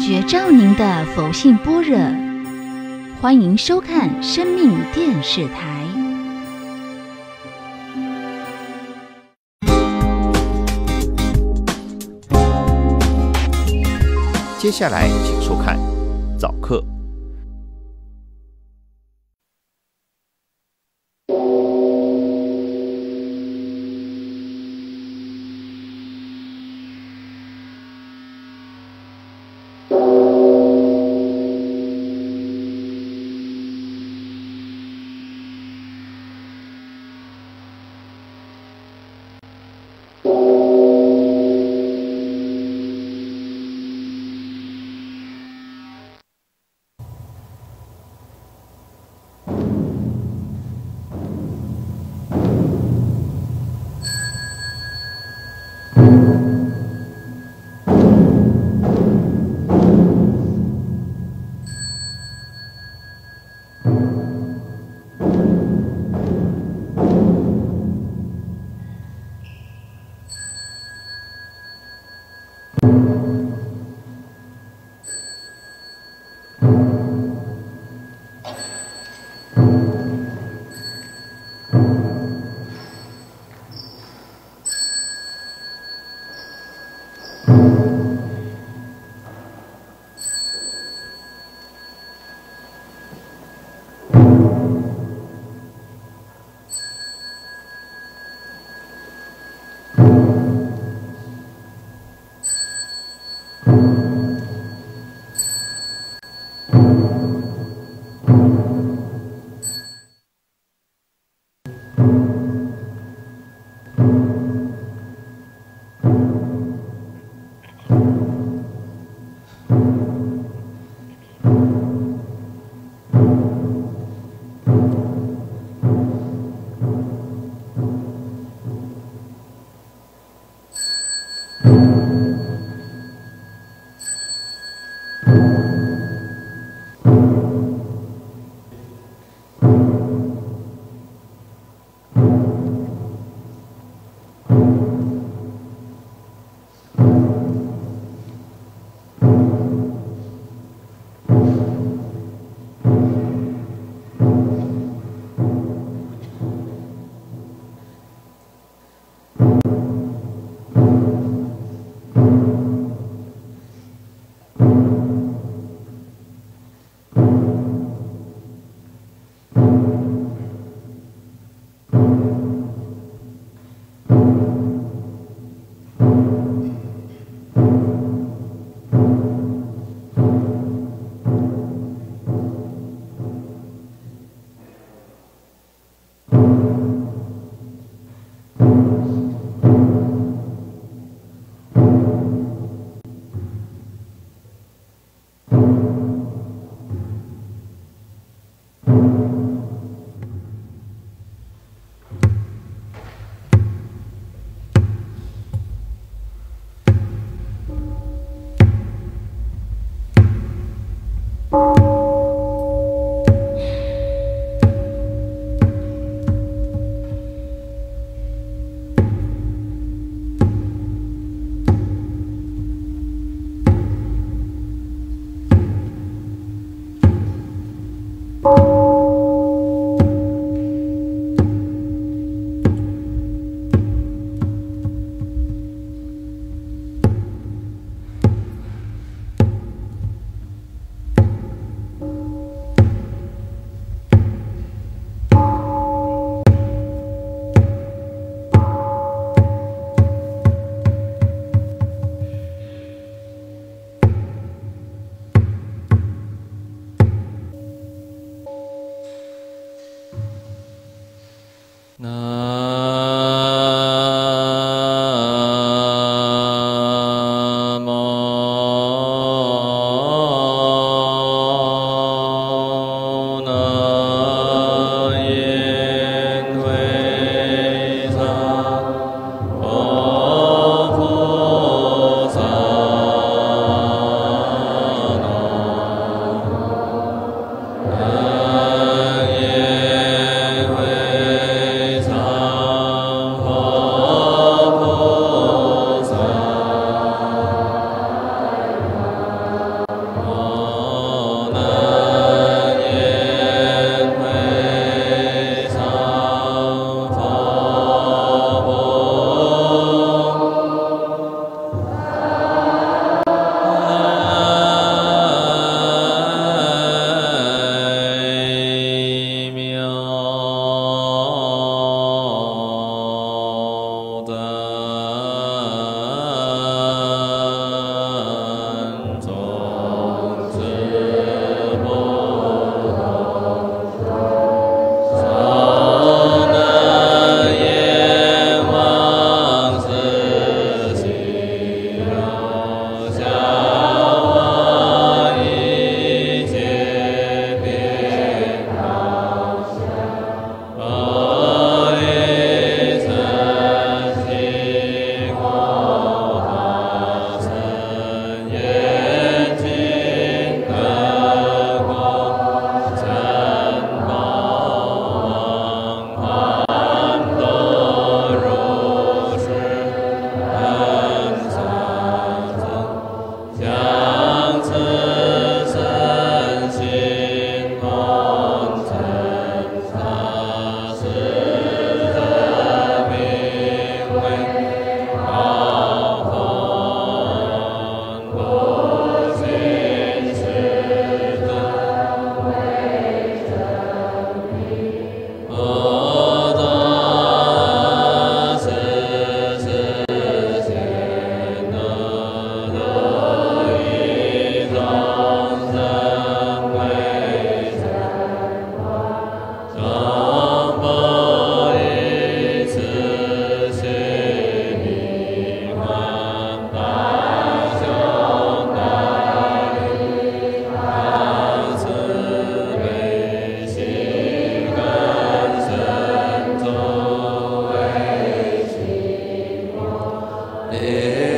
觉照您的佛性般若。欢迎收看生命电视台。接下来，请收看早课。Bye. No. E.